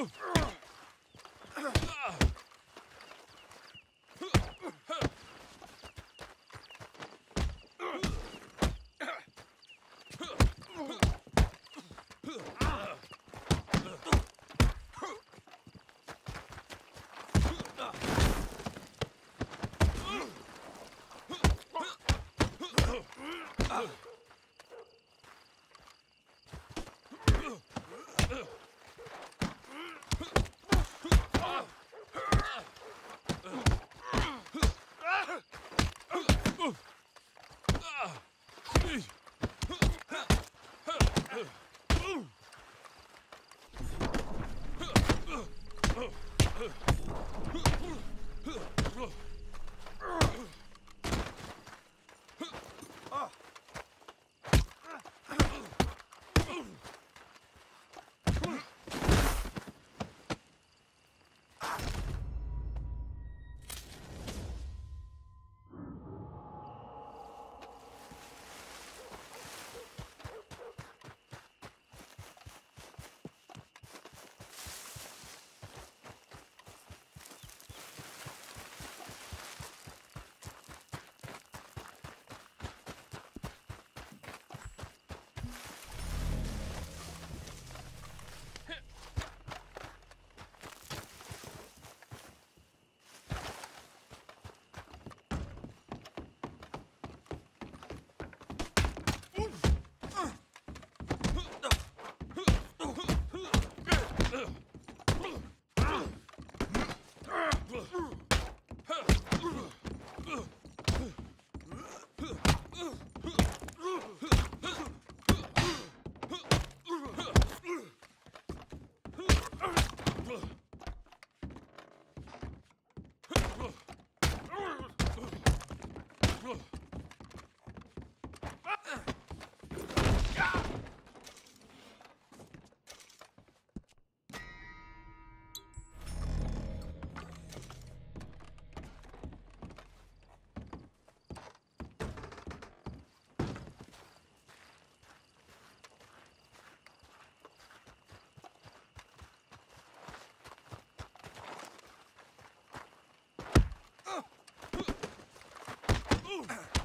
Ugh! Move!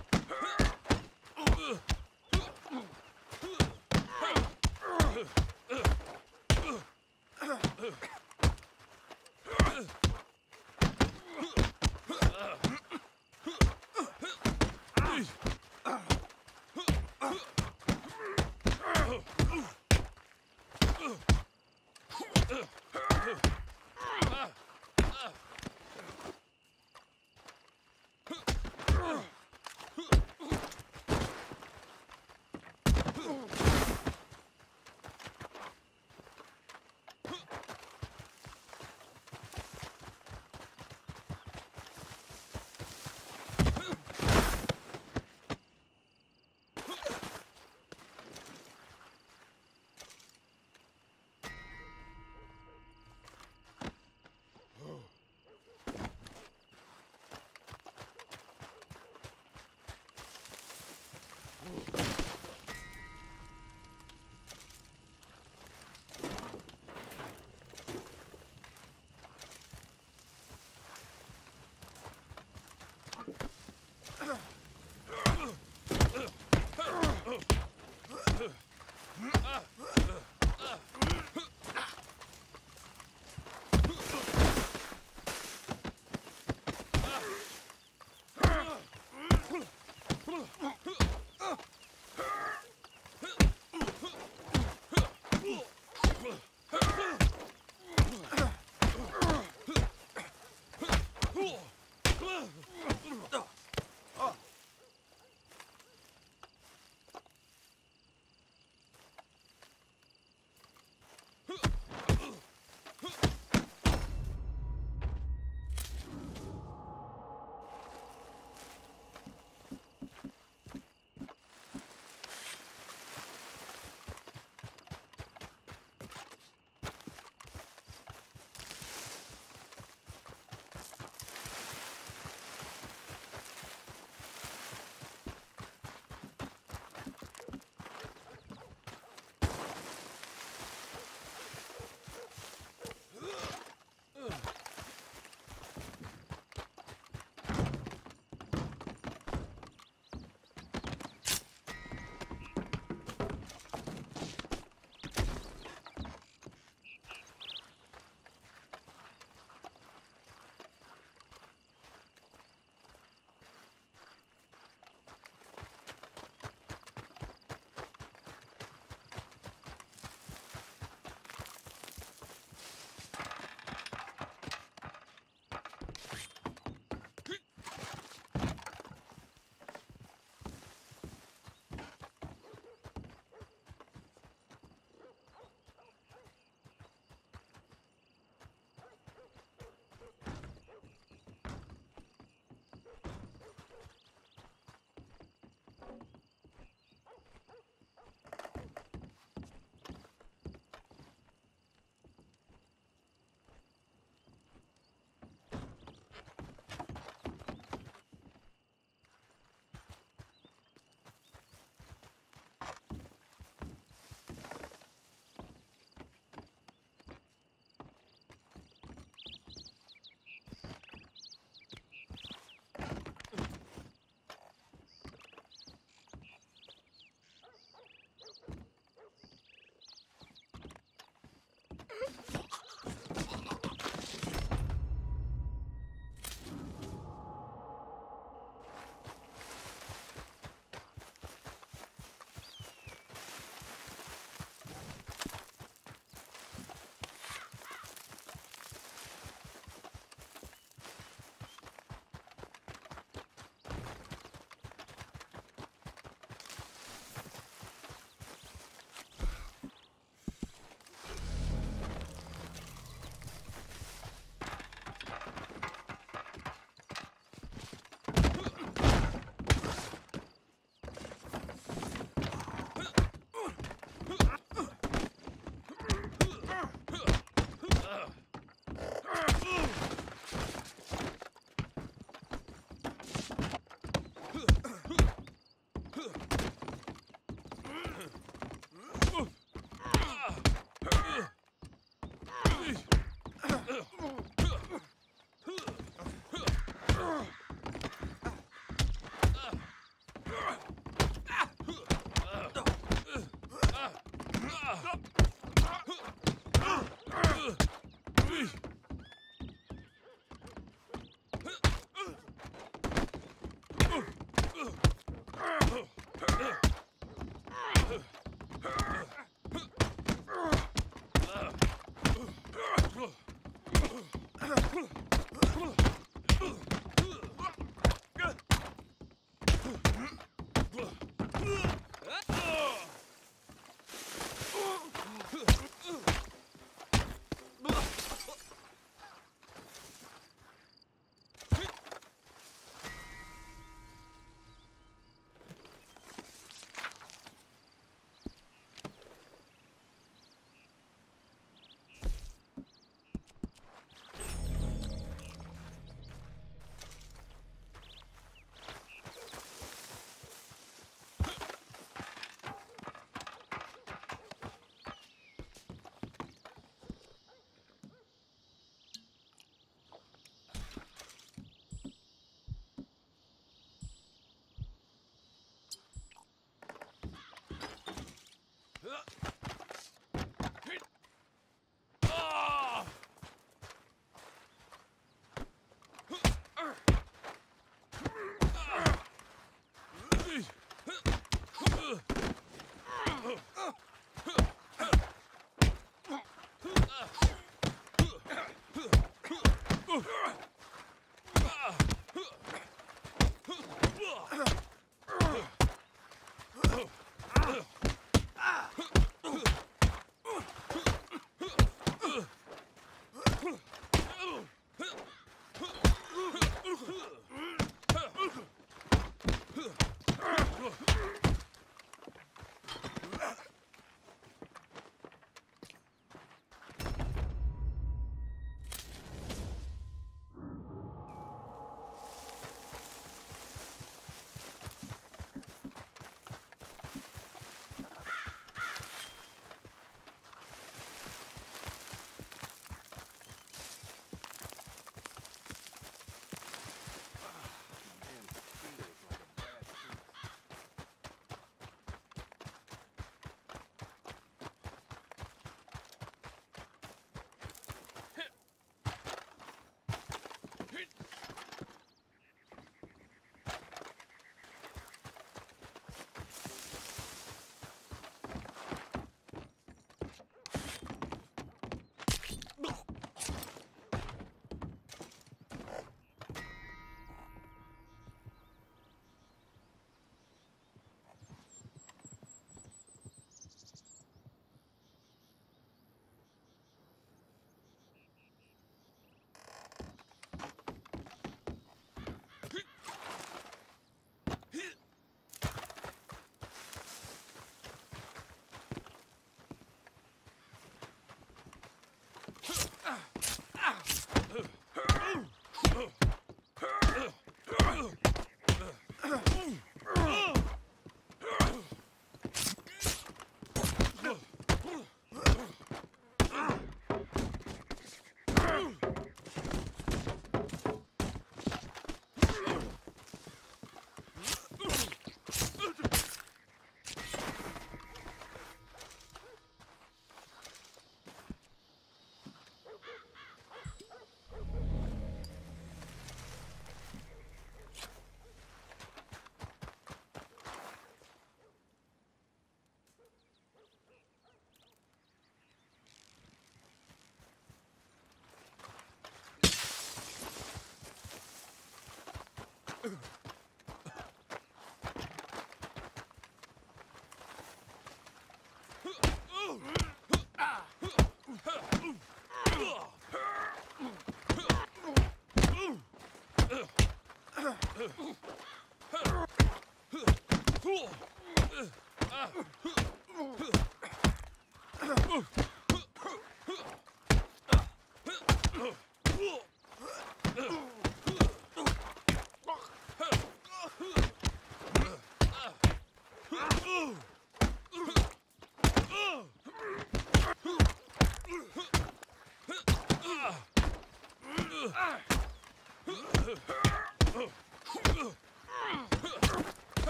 Oh!